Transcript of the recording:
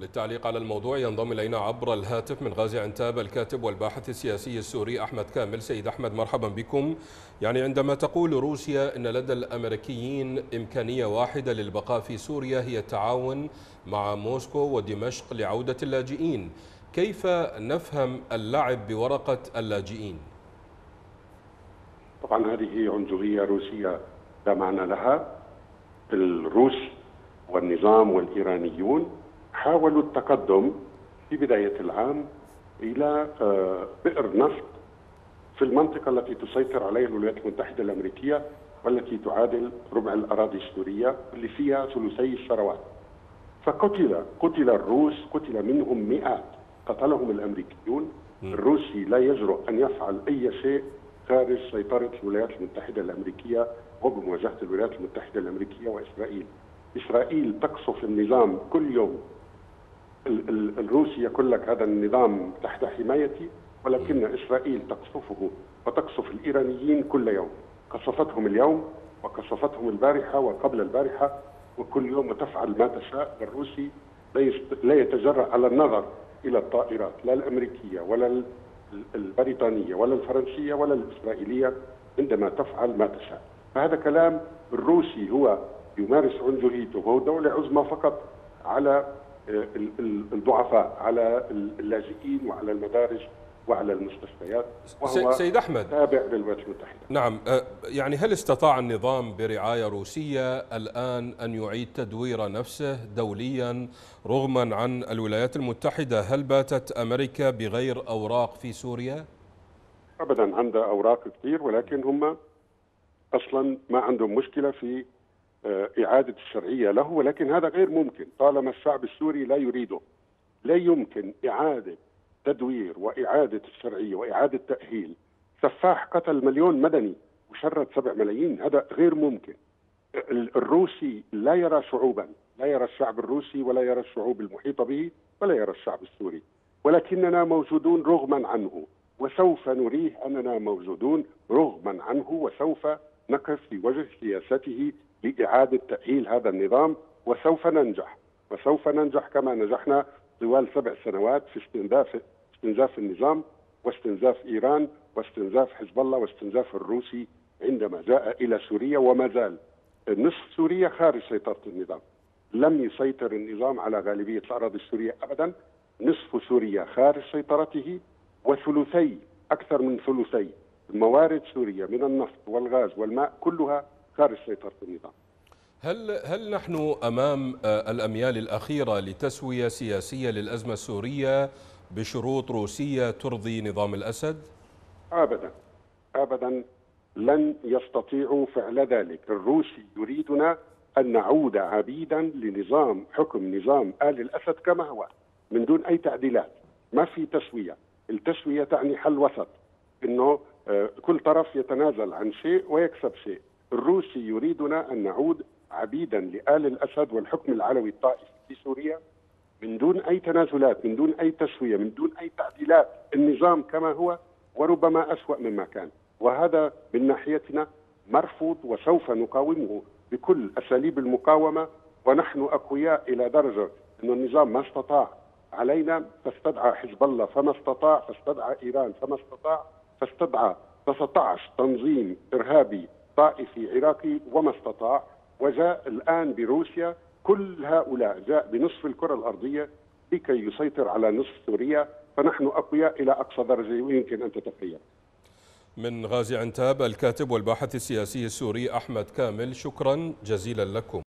للتعليق على الموضوع ينضم إلينا عبر الهاتف من غازي عنتاب الكاتب والباحث السياسي السوري أحمد كامل. سيد أحمد مرحبا بكم. يعني عندما تقول روسيا أن لدى الأمريكيين إمكانية واحدة للبقاء في سوريا هي التعاون مع موسكو ودمشق لعودة اللاجئين كيف نفهم اللعب بورقة اللاجئين؟ طبعا هذه عنجهية روسية لا معنى لها. الروس والنظام والإيرانيون حاولوا التقدم في بداية العام إلى بئر نفط في المنطقة التي تسيطر عليها الولايات المتحدة الأمريكية والتي تعادل ربع الأراضي السورية اللي فيها ثلثي الثروات. فقتل قتل الروس قتل منهم مئات قتلهم الأمريكيون. الروسي لا يجرؤ أن يفعل أي شيء خارج سيطرة الولايات المتحدة الأمريكية وبمواجهة الولايات المتحدة الأمريكية وإسرائيل. إسرائيل تقصف النظام كل يوم. الروسي يقول لك هذا النظام تحت حمايتي ولكن إسرائيل تقصفه وتقصف الإيرانيين كل يوم. قصفتهم اليوم وقصفتهم البارحة وقبل البارحة وكل يوم تفعل ما تشاء والروسي لا يتجرأ على النظر إلى الطائرات لا الأمريكية ولا البريطانية ولا الفرنسية ولا الإسرائيلية عندما تفعل ما تشاء. فهذا كلام الروسي هو يمارس عنجهيته وهو دولة عظمى فقط على الضعفاء على اللاجئين وعلى المدارج وعلى المستشفيات. وهو سيد أحمد. تابع للولايات المتحدة. نعم يعني هل استطاع النظام برعاية روسية الآن أن يعيد تدوير نفسه دوليا رغما عن الولايات المتحدة؟ هل باتت أمريكا بغير أوراق في سوريا؟ أبدا عندها أوراق كثير ولكن هم أصلا ما عندهم مشكلة في إعادة الشرعية له ولكن هذا غير ممكن. طالما الشعب السوري لا يريده لا يمكن إعادة تدوير وإعادة الشرعية وإعادة تأهيل. سفاح قتل مليون مدني وشرد سبع ملايين هذا غير ممكن. الروسي لا يرى شعوبا لا يرى الشعب الروسي ولا يرى الشعوب المحيطة به ولا يرى الشعب السوري. ولكننا موجودون رغما عنه وسوف نريه أننا موجودون رغما عنه وسوف نقف في وجه سياسته لإعادة تأهيل هذا النظام وسوف ننجح. وسوف ننجح كما نجحنا طوال سبع سنوات في استنزاف استنزاف النظام واستنزاف إيران واستنزاف حزب الله واستنزاف الروسي عندما جاء إلى سوريا وما زال. نصف سوريا خارج سيطرة النظام. لم يسيطر النظام على غالبية الأراضي السورية ابدا. نصف سوريا خارج سيطرته وثلثي أكثر من ثلثي موارد سوريا من النفط والغاز والماء كلها خارج سيطره النظام هل هل نحن أمام الأميال الأخيرة لتسوية سياسية للأزمة السورية بشروط روسية ترضي نظام الأسد؟ ابدا. ابدا. لن يستطيعوا فعل ذلك، الروسي يريدنا أن نعود عبيدا لنظام حكم نظام آل الأسد كما هو من دون أي تعديلات، ما في تسوية، التسوية تعني حل وسط. إنه كل طرف يتنازل عن شيء ويكسب شيء، الروسي يريدنا أن نعود عبيدا لآل الأسد والحكم العلوي الطائفي في سوريا من دون أي تنازلات من دون أي تسوية من دون أي تعديلات. النظام كما هو وربما أسوأ مما كان. وهذا من ناحيتنا مرفوض وسوف نقاومه بكل أساليب المقاومة. ونحن أقوياء إلى درجة أن النظام ما استطاع علينا فاستدعى حزب الله فما استطاع فاستدعى إيران فما استطاع فاستدعى 19 تنظيم إرهابي طائفي عراقي وما استطاع وجاء الآن بروسيا كل هؤلاء جاء بنصف الكرة الأرضية لكي يسيطر على نصف سوريا فنحن أقوياء إلى أقصى درجة ويمكن أن تتخيل. من غازي عنتاب الكاتب والباحث السياسي السوري أحمد كامل شكرا جزيلا لكم.